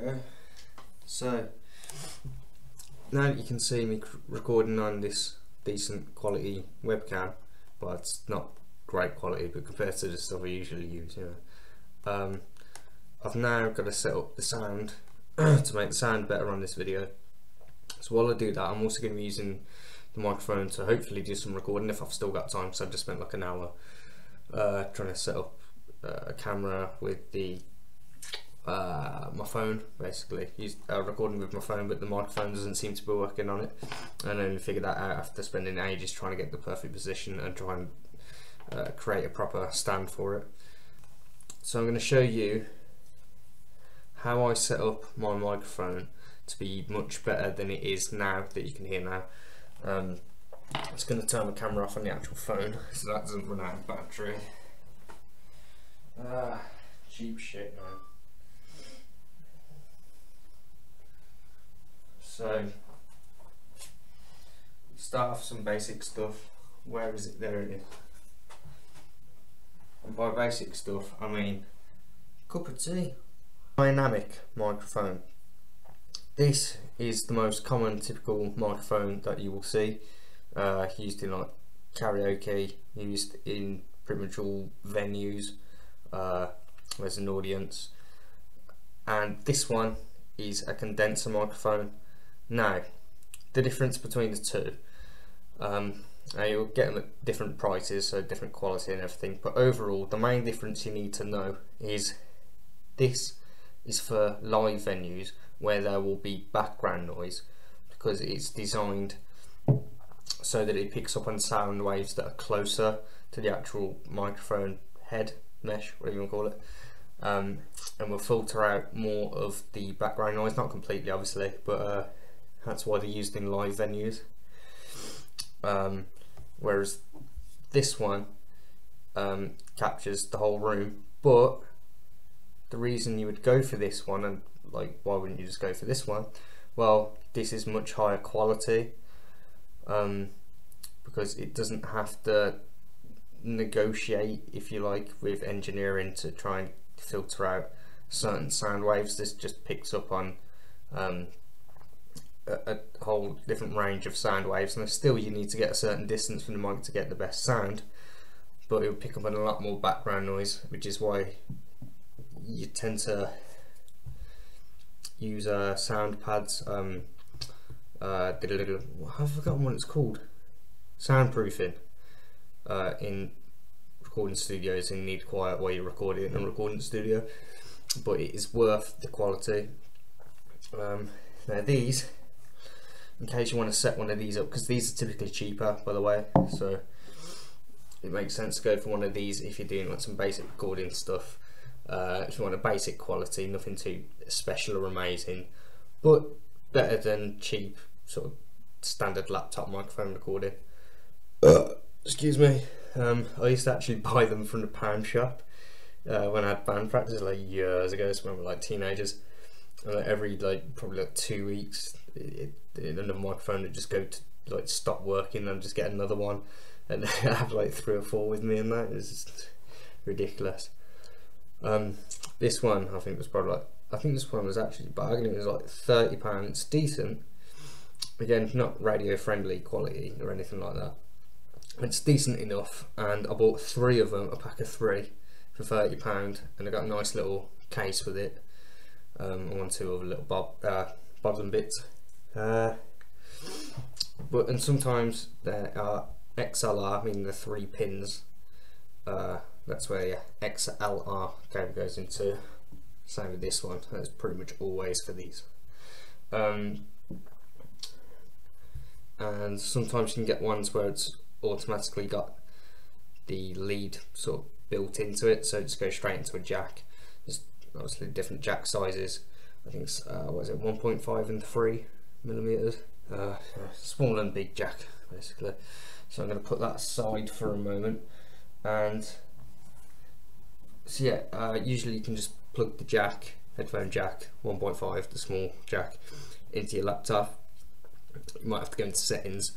go. So now you can see me recording on this decent quality webcam, but it's not great quality, but compared to the stuff I usually use, you know. Um, I've now got to set up the sound to make the sound better on this video. So while I do that, I'm also going to be using the microphone to hopefully do some recording if I've still got time. So I've just spent like an hour uh, trying to set up uh, a camera with the uh, my phone basically. Used uh, recording with my phone but the microphone doesn't seem to be working on it. And then figured that out after spending ages trying to get the perfect position and try and uh, create a proper stand for it. So I'm going to show you how I set up my microphone to be much better than it is now that you can hear now. Um, I'm just going to turn the camera off on the actual phone so that doesn't run out of battery. Ah cheap shit man So start off some basic stuff. Where is it? There it is. And by basic stuff, I mean cup of tea. Dynamic microphone. This is the most common typical microphone that you will see. Uh, used in like karaoke, used in pretty much all venues. Uh, there's an audience, and this one is a condenser microphone now, the difference between the two, um, you'll get them at different prices, so different quality and everything, but overall, the main difference you need to know is this is for live venues where there will be background noise because it's designed so that it picks up on sound waves that are closer to the actual microphone head mesh, whatever you want to call it. Um, and will filter out more of the background noise, not completely obviously, but uh, that's why they're used in live venues. Um, whereas this one um, captures the whole room, but the reason you would go for this one and like why wouldn't you just go for this one? Well, this is much higher quality um, because it doesn't have to negotiate, if you like, with engineering to try and filter out certain sound waves. This just picks up on um, a, a, whole different range of sound waves and still you need to get a certain distance from the mic to get the best sound but it will pick up on a lot more background noise which is why you tend to use uh, sound pads. Um, uh, I've forgotten what it's called. Soundproofing uh, in recording studios and need quiet while you're recording in a recording studio but it is worth the quality. Um, now these in case you want to set one of these up because these are typically cheaper by the way so it makes sense to go for one of these if you're doing like some basic recording stuff. Uh, if you want a basic quality nothing too special or amazing but better than cheap sort of standard laptop microphone recording. Uh, excuse me um, I used to actually buy them from the pound shop uh, when I had band practice like years ago so when we were like teenagers. And like every like probably like two weeks it, it, the microphone would just go to like stop working and just get another one and I have like three or four with me and that. Is ridiculous. Um, this one I think was probably like I think this one was actually bargain it was like 30 pounds decent. Again not radio friendly quality or anything like that. It's decent enough and I bought three of them a pack of three for 30 pound and I got a nice little case with it. Um, and one two other little bob uh, bobs and bits uh, but and sometimes there are XLR, meaning the three pins. Uh, that's where your XLR cable goes into. Same with this one. That's pretty much always for these. Um, and sometimes you can get ones where it's automatically got the lead sort of built into it, so it just goes straight into a jack. There's obviously different jack sizes. I think it's uh, what is it, 1.5 and 3 millimeters. Uh, small and big jack, basically. So I'm going to put that aside for a moment. And so yeah, uh, usually you can just plug the jack, headphone jack, 1.5, the small jack, into your laptop. You might have to go into settings,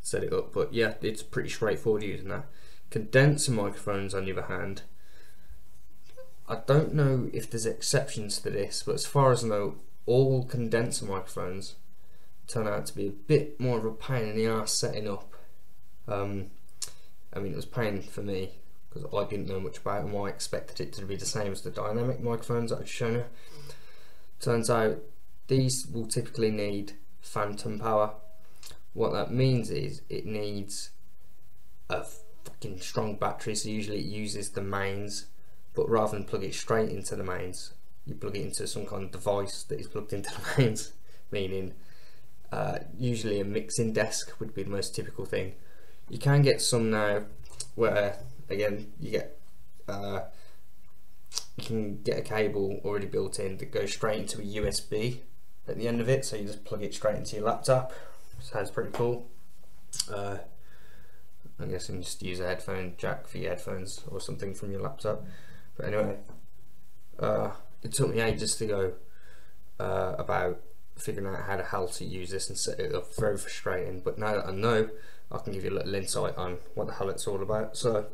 set it up, but yeah, it's pretty straightforward using that. Condenser microphones, on the other hand, I don't know if there's exceptions to this, but as far as I know, all condenser microphones turn out to be a bit more of a pain in the ass setting up. Um, I mean, it was pain for me because I didn't know much about them. I expected it to be the same as the dynamic microphones that I've shown you. Turns out these will typically need phantom power. What that means is it needs a fucking strong battery, so usually it uses the mains, but rather than plug it straight into the mains, you plug it into some kind of device that is plugged into the mains, meaning uh, usually a mixing desk would be the most typical thing. You can get some now where again you get uh, you can get a cable already built in that goes straight into a USB at the end of it so you just plug it straight into your laptop. Sounds pretty cool. Uh, I'm guessing just use a headphone jack for your headphones or something from your laptop. But anyway uh, it took me ages to go uh, about figuring out how to how to use this and set it up very frustrating but now that I know I can give you a little insight on what the hell it's all about so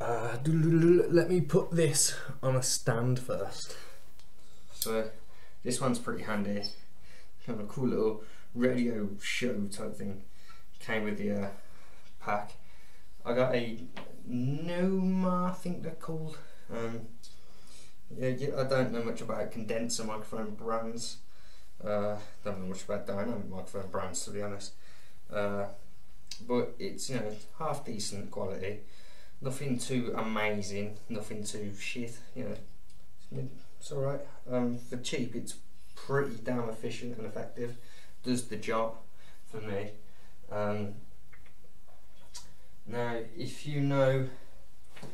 uh, let me put this on a stand first. So this one's pretty handy. Kind of a cool little radio show type thing. Came with the uh, pack. I got a Noma, I think they're called. Um, yeah, I don't know much about condenser microphone brands. Uh, don't know much about dynamic microphone brands to be honest. Uh, but it's you know half decent quality nothing too amazing, nothing too shit, you know, it's alright. Um, for cheap, it's pretty damn efficient and effective, does the job for me. Um, now, if you know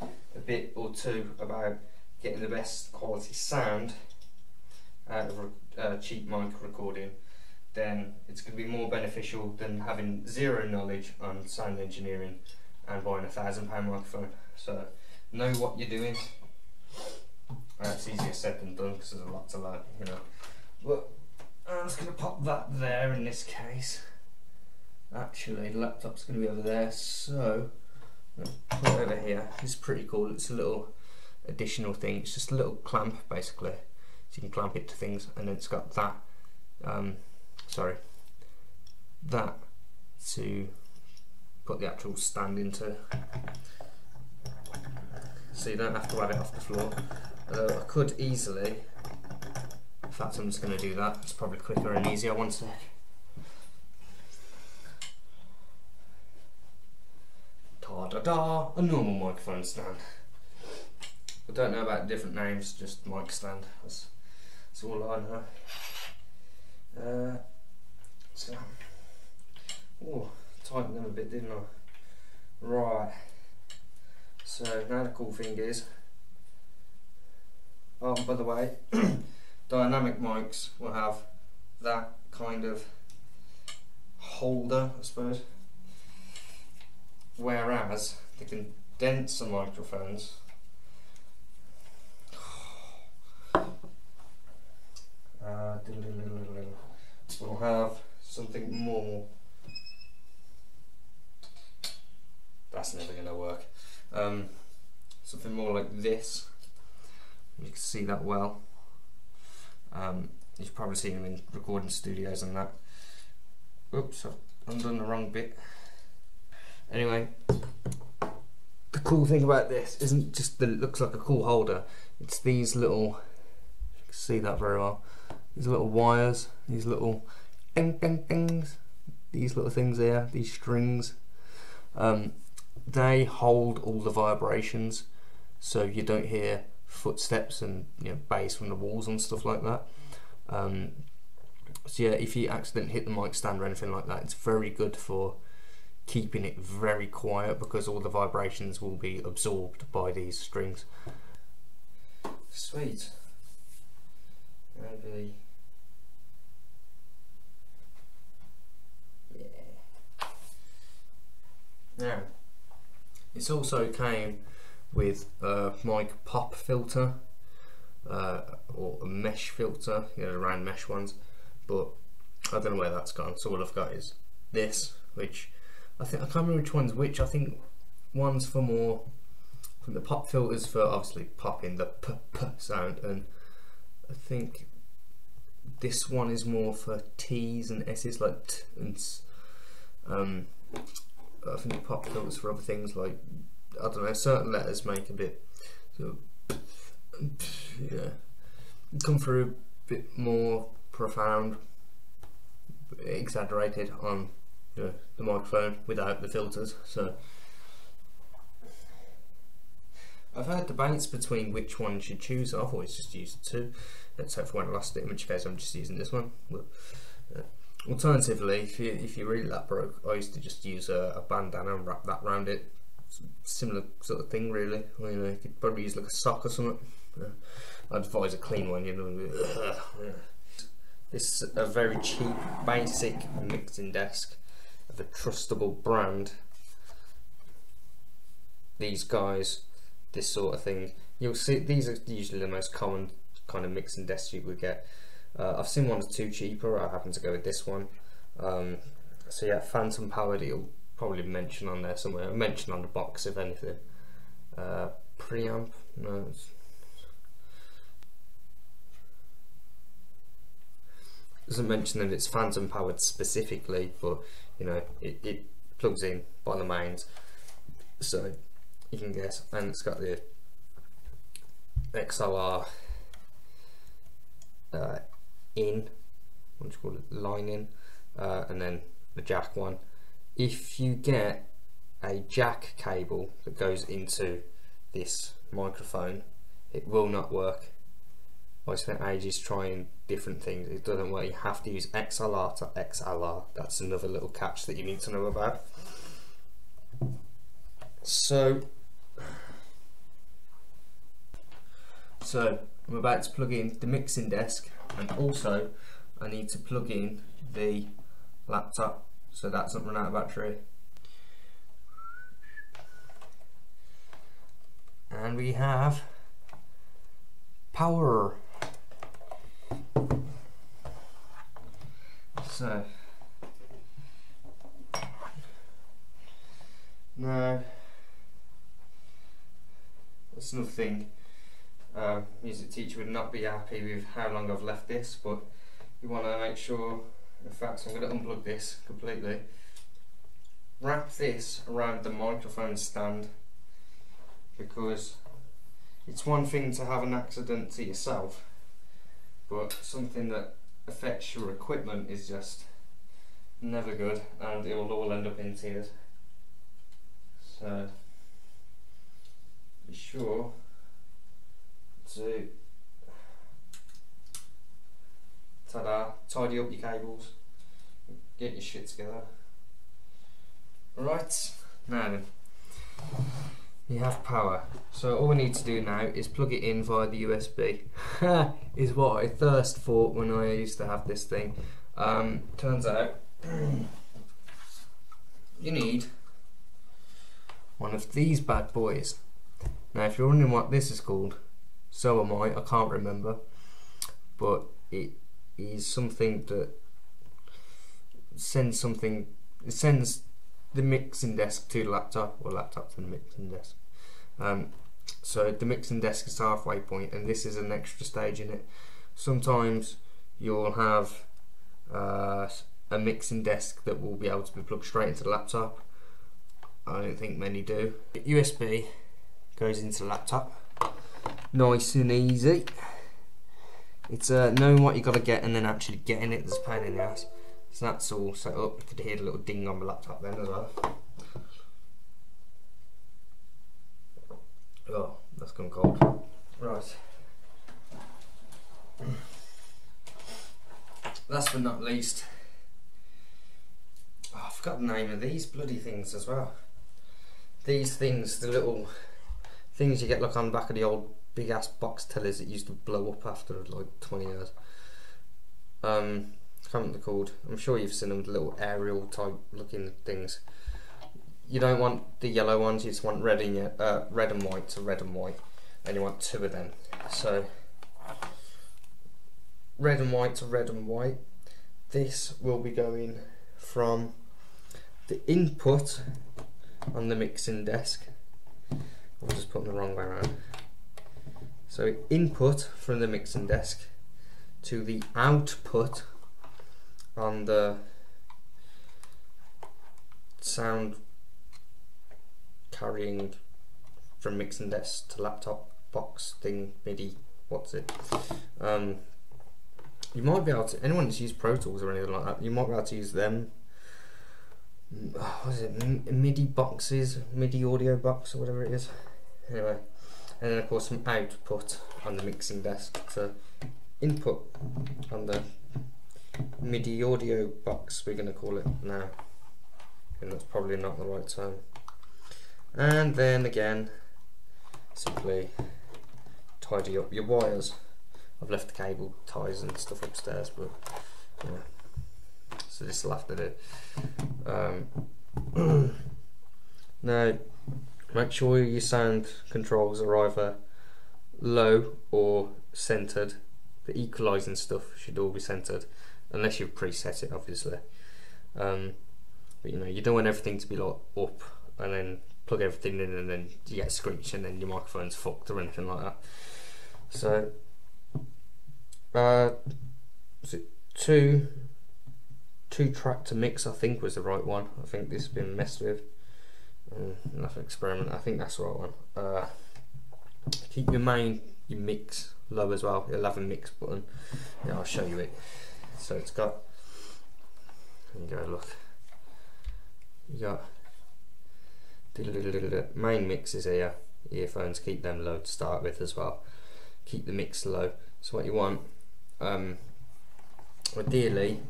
a bit or two about getting the best quality sound Uh, of a uh, cheap mic recording, then it's going to be more beneficial than having zero knowledge on sound engineering and buying a thousand pound microphone. So know what you're doing. Uh, That's easier said than done because there's a lot to learn, you know. But uh, I'm just going to pop that there in this case. Actually, the laptop's going to be over there, so put it over here. It's pretty cool. It's a little additional thing. It's just a little clamp basically, so you can clamp it to things, and then it's got that. Um, sorry, that to put the actual stand into. So you don't have to have it off the floor. Although I could easily in fact I'm just going to do that. It's probably quicker and easier one sec ta da da a normal microphone stand. I don't know about different names just mic stand. That's, that's all I know uh, so oh tighten them a bit, didn't I? Right. So now the cool thing is, oh, by the way, dynamic mics will have that kind of holder, I suppose. Whereas the condenser microphones uh, will have something more that's never going to work. Um, something more like this. You can see that well. Um, you've probably seen them in recording studios and that. Oops, I've undone the wrong bit. Anyway, the cool thing about this isn't just that it looks like a cool holder. It's these little, you can see that very well. These little wires, these little ding ding these little things here, these strings. Um, they hold all the vibrations so you don't hear footsteps and you know, bass from the walls and stuff like that. Um, so yeah, if you accidentally hit the mic stand or anything like that, it's very good for keeping it very quiet because all the vibrations will be absorbed by these strings. Sweet. Maybe. Now. It's also came with a mic pop filter uh, or a mesh filter, you know, the round mesh ones, but I don't know where that's gone. So all I've got is this, which I think I can't remember which one's which. I think one's for more the pop filters for obviously popping the p p sound, and I think this one is more for T's and S's, like t and s. Um, I think pop filters for other things like I don't know. Certain letters make a bit sort of yeah come through a bit more profound, exaggerated on the, the microphone without the filters. So. I've heard debates between which one you should choose. I've always just used the two, except for when I lost it, in which case I'm just using this one. But, uh, alternatively, if you if you really that broke, I used to just use a, a bandana and wrap that around it. Similar sort of thing, really. Well, you know, you could probably use like a sock or something. I'd advise a clean one. You know. Yeah. This is a very cheap, basic mixing desk of a trustable brand. These guys this sort of thing. You'll see these are usually the most common kind of mixing desks you would get. Uh, I've seen ones too cheaper. I happen to go with this one. Um, so yeah, Phantom Powered. You'll probably mention on there somewhere. Mention on the box if anything. Uh, preamp. No. Doesn't mention that it's phantom powered specifically, but you know it, it plugs in by the mains. So you can guess, and it's got the XLR uh, in, what do you call it, line in, uh, and then the jack one. If you get a jack cable that goes into this microphone, it will not work. I spent ages trying different things. It doesn't work. You have to use XLR to XLR. That's another little catch that you need to know about. So So I'm about to plug in the mixing desk and also I need to plug in the laptop so that doesn't run out of battery. And we have power. So now that's another thing uh, music teacher would not be happy with how long I've left this but you want to make sure in fact I'm going to unplug this completely. Wrap this around the microphone stand because it's one thing to have an accident to yourself but something that affects your equipment is just never good and it will all end up in tears. So be sure to ta-da, tidy up your cables, get your shit together. Right, now then, you have power. So all we need to do now is plug it in via the USB. is what I thirst for when I used to have this thing. Um, turns out you need one of these bad boys. Now if you're wondering what this is called, so am I. I can't remember, but it is something that sends something. It sends the mixing desk to the laptop, or laptop to the mixing desk. Um, so the mixing desk is halfway point, and this is an extra stage in it. Sometimes you'll have uh, a mixing desk that will be able to be plugged straight into the laptop. I don't think many do. USB goes into the laptop nice and easy. It's uh, knowing what you got to get and then actually getting it that's a pain in the ass. So that's all set up. You could hear the little ding on my laptop then as well. Oh, that's gone cold. Right. Last but not least, oh, I forgot the name of these bloody things as well. These things, the little things you get like on the back of the old big ass box tellers that used to blow up after like 20 years. Um, can't they're called. I'm sure you've seen them, the little aerial type looking things. You don't want the yellow ones, you just want red and, uh, red and white to red and white, and you want two of them. So, red and white to red and white. This will be going from the input on the mixing desk I've just put them the wrong way around. So input from the mixing desk to the output on the sound carrying from mixing desk to laptop box thing MIDI what's it um, you might be able to anyone that's used Pro Tools or anything like that you might be able to use them what is it MIDI boxes MIDI audio box or whatever it is anyway and then of course some output on the mixing desk. So input on the MIDI audio box we're going to call it now. And that's probably not the right term. And then again simply tidy up your wires. I've left the cable ties and stuff upstairs but yeah so this will have to do. Um, now make sure your sound controls are either low or centered. The equalizing stuff should all be centered unless you've preset it obviously. Um, but you know you don't want everything to be like up and then plug everything in and then you get a screech and then your microphone's fucked or anything like that. So uh, two two track to mix I think was the right one. I think this has been messed with. Mm, enough experiment I think that's the right one uh, keep your main your mix low as well. You'll have a mix button. Yeah, I'll show you it. So it's got. There you go. Look. You got. Main mixes here. Earphones. Keep them low to start with as well. Keep the mix low. So what you want. Um, ideally,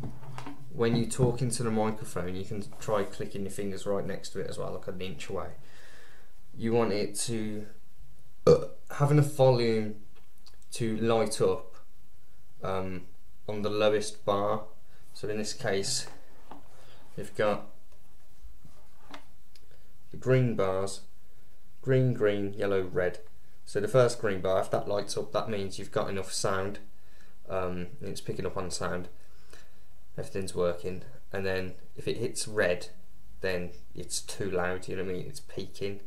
when you talk into the microphone, you can try clicking your fingers right next to it as well, like an inch away. You want it to uh, having a volume to light up um, on the lowest bar. So in this case, we've got the green bars, green, green, yellow, red. So the first green bar, if that lights up, that means you've got enough sound. Um, it's picking up on sound. Everything's working. And then if it hits red, then it's too loud, you know what I mean? It's peaking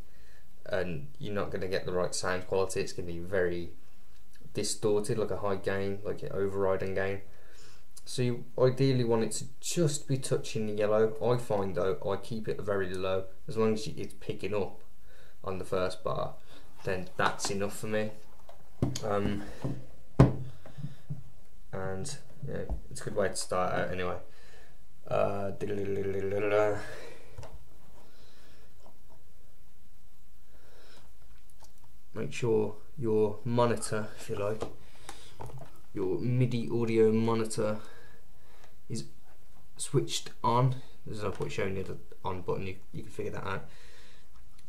and you're not going to get the right sound quality. It's going to be very distorted, like a high gain, like an overriding gain. So you ideally want it to just be touching the yellow. I find though, I keep it very low. As long as it's picking up on the first bar, then that's enough for me. Um, and yeah, it's a good way to start out anyway. Uh, make sure your monitor, if you like, your MIDI audio monitor is switched on. There's no point showing you the on button, you, you can figure that out.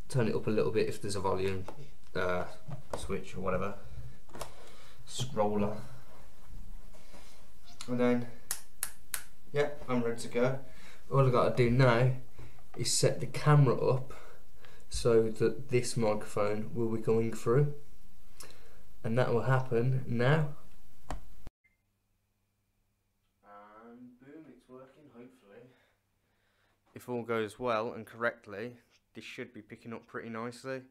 Turn it up a little bit if there's a volume uh, switch or whatever. Scroller. And then, yeah, I'm ready to go. All I've got to do now is set the camera up so that this microphone will be going through. And that will happen now. And boom it's working hopefully. If all goes well and correctly this should be picking up pretty nicely.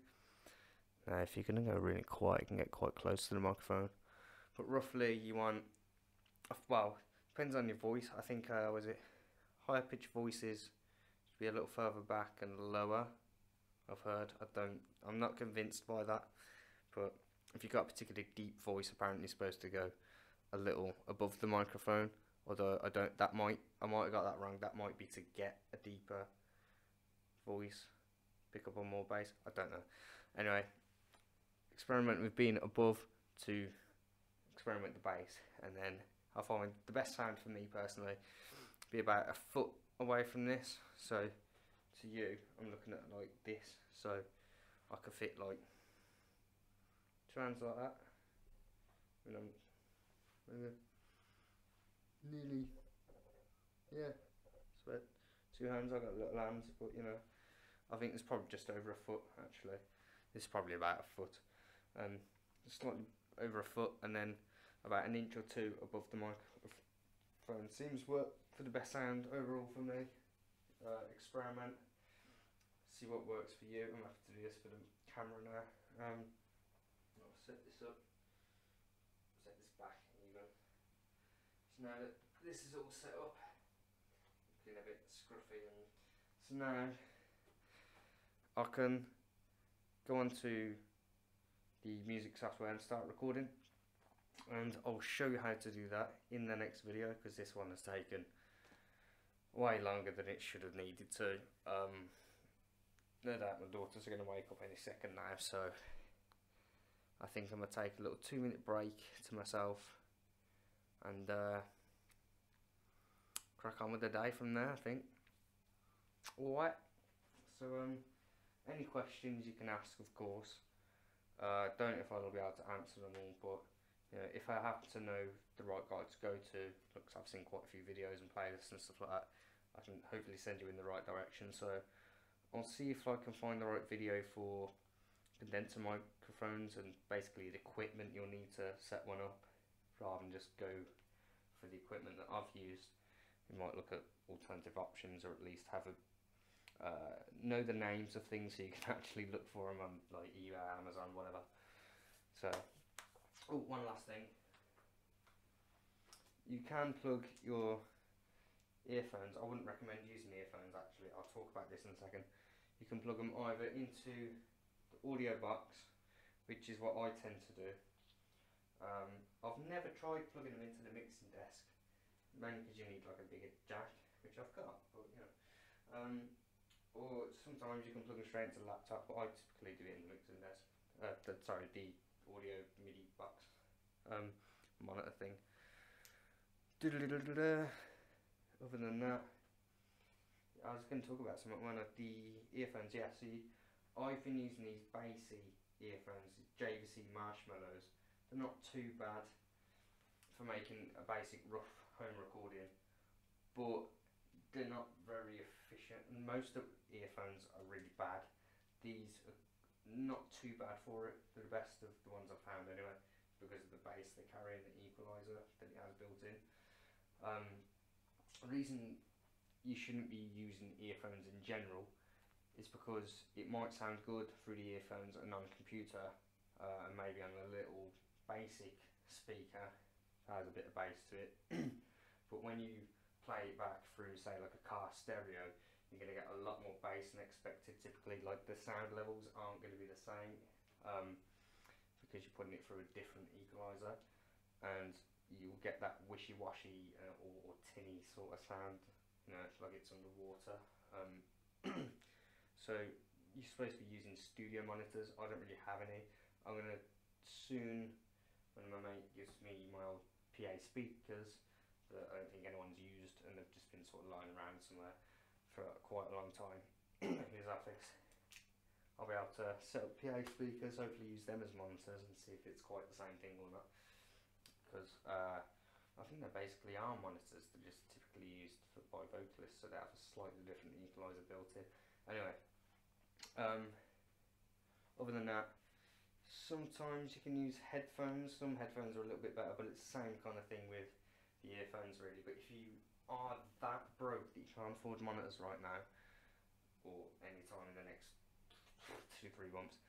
Now if you're going to go really quiet you can get quite close to the microphone. But roughly you want well depends on your voice I think uh, was it higher pitch voices should be a little further back and lower I've heard. I don't. I'm not convinced by that. But if you've got a particularly deep voice, apparently you're supposed to go a little above the microphone. Although I don't. That might. I might have got that wrong. That might be to get a deeper voice, pick up on more bass. I don't know. Anyway, experiment with being above to experiment the bass, and then I find the best sound for me personally be about a foot away from this. So to you, I'm looking at like this, so I could fit like two hands like that. And I'm nearly, yeah, so two hands. I've got little hands, but you know, I think it's probably just over a foot actually. This is probably about a foot, um, slightly over a foot, and then about an inch or two above the microphone. Seems work for the best sound overall for me. Uh, experiment see what works for you. I'm going to have to do this for the camera now. Um, I'll set this up, set this back even. So now that this is all set up, looking a bit scruffy and so now I can go on to the music software and start recording and I'll show you how to do that in the next video because this one has taken way longer than it should have needed to. Um, no doubt my daughters are going to wake up any second now so I think I'm going to take a little two minute break to myself and uh, crack on with the day from there I think. Alright, so um, any questions you can ask of course. Uh, don't know if I'll be able to answer them all but you know, if I happen to know the right guy to go to, because I've seen quite a few videos and playlists and stuff like that, I can hopefully send you in the right direction. So I'll see if I can find the right video for condenser microphones and basically the equipment you'll need to set one up rather than just go for the equipment that I've used. You might look at alternative options or at least have a uh, know the names of things so you can actually look for them on like eBay, Amazon, whatever. So Oh, one last thing. You can plug your earphones. I wouldn't recommend using earphones actually. I'll talk about this in a second. You can plug them either into the audio box, which is what I tend to do. Um, I've never tried plugging them into the mixing desk, mainly because you need like a bigger jack, which I've got. But you know, um, or sometimes you can plug them straight into the laptop. But I typically do it in the mixing desk. Uh, the, sorry, the audio MIDI box um, monitor thing. Other than that, I was going to talk about some one of the earphones. Yeah, see, I've been using these Bassy earphones, JVC Marshmallows. They're not too bad for making a basic rough home recording, but they're not very efficient. Most of earphones are really bad. These are not too bad for it. They're the best of the ones I've found anyway, because of the bass they carry and the equaliser that it has built in. Um, the reason you shouldn't be using earphones in general is because it might sound good through the earphones and on a computer uh, and maybe on a little basic speaker that has a bit of bass to it. but when you play it back through say like a car stereo you're going to get a lot more bass than expected. Typically, like the sound levels aren't going to be the same um, because you're putting it through a different equalizer, and you'll get that wishy-washy uh, or, or, tinny sort of sound. You know, it's like it's underwater. Um, so you're supposed to be using studio monitors. I don't really have any. I'm going to soon, when my mate gives me my old PA speakers that I don't think anyone's used and they've just been sort of lying around somewhere for quite a long time his office. I'll be able to set up PA speakers, hopefully use them as monitors and see if it's quite the same thing or not. Because uh, I think they're basically arm monitors, they're just typically used for, by vocalists, so they have a slightly different equaliser built in. Anyway, um, other than that, sometimes you can use headphones, some headphones are a little bit better, but it's the same kind of thing with the earphones really, but if you are that broke that you can't afford monitors right now, or any time in the next two, three months,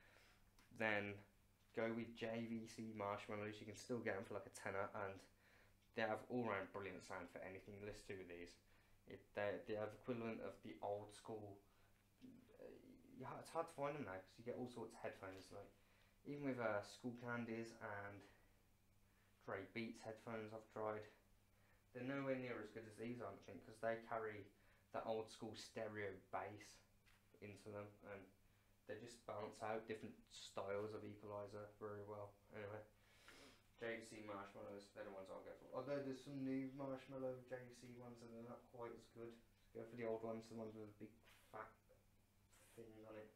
then go with JVC Marshmallows. You can still get them for like a tenner, and they have all round brilliant sound for anything listen to with these. It, they, they have the equivalent of the old school. Uh, it's hard to find them now because you get all sorts of headphones. Like even with uh, Skullcandies and Dre Beats headphones, I've tried they're nowhere near as good as these, don't think, because they carry that old school stereo bass into them, and they just balance out different styles of equalizer very well. Anyway, JVC marshmallows, they're the ones I'll go for. Although there's some new marshmallow JVC ones, and they're not quite as good. Go for the old ones, the ones with a big fat thing on it.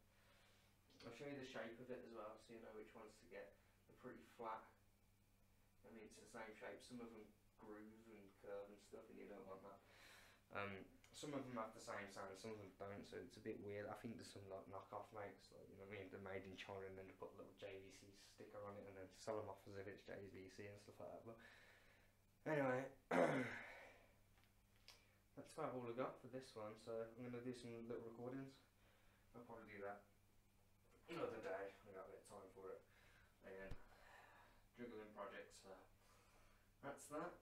I'll show you the shape of it as well, so you know which ones to get. They're pretty flat. I mean, it's the same shape. Some of them groove curve and stuff and you don't want that. Um, some of them have the same sound, some of them don't, so it's a bit weird. I think there's some like knockoff makes, like you know what I mean? They're made in China and then they put a little JVC sticker on it and then sell them off as if it's JVC and stuff like that. But anyway, that's about all I got for this one. So I'm gonna do some little recordings. I'll probably do that another day. I got a bit of time for it. And juggling projects. That's that.